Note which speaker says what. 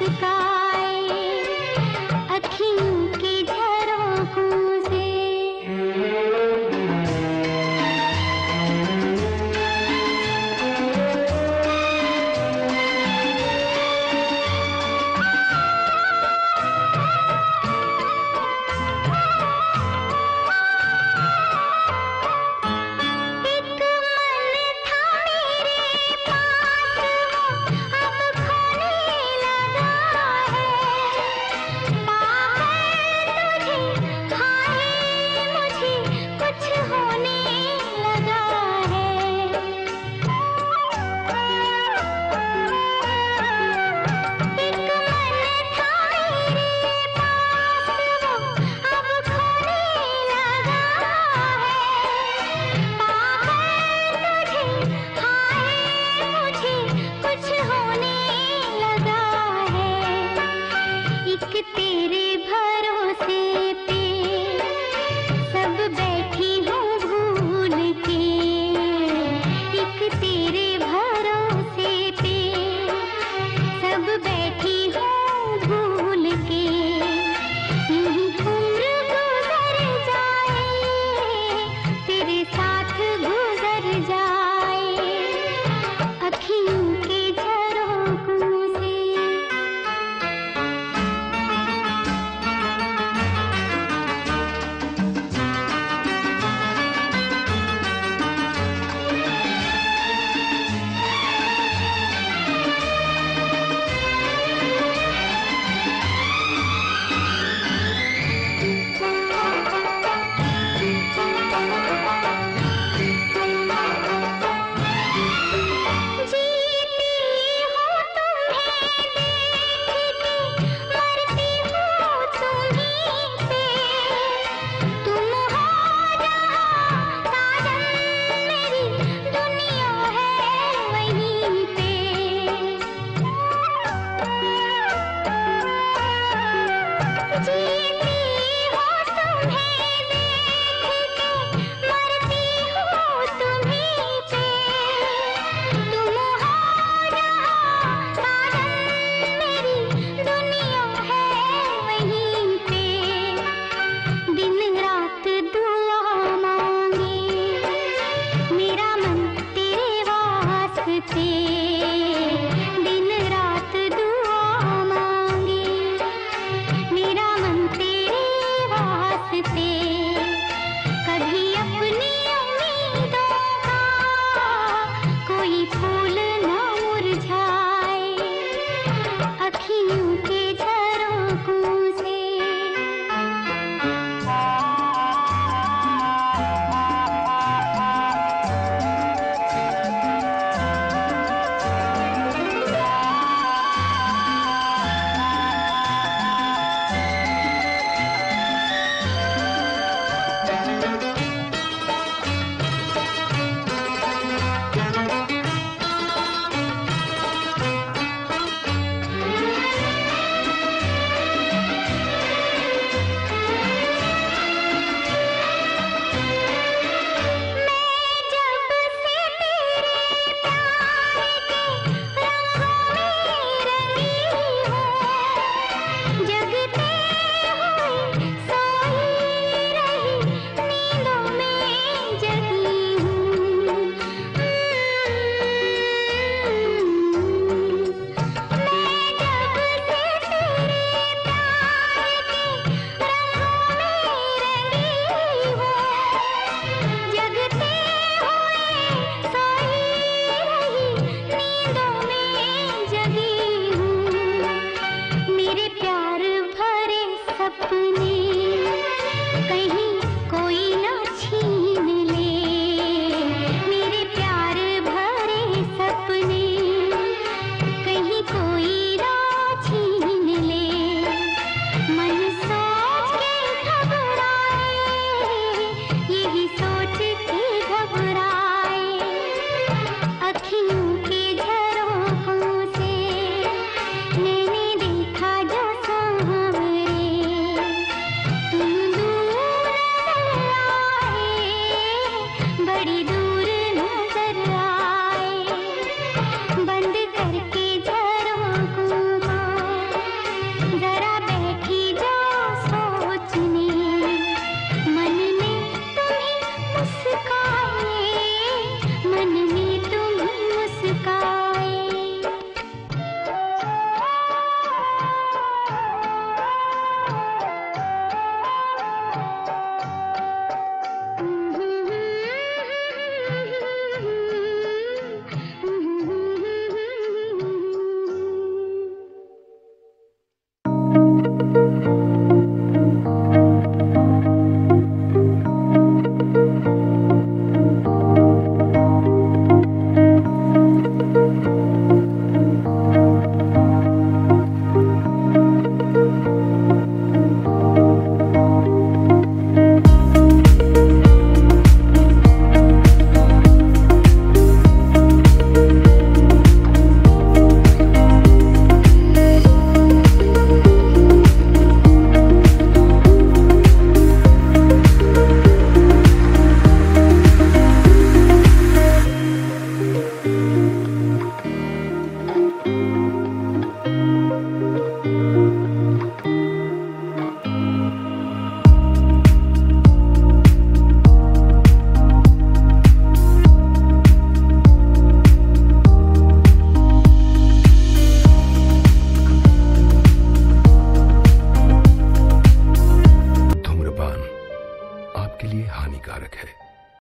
Speaker 1: música.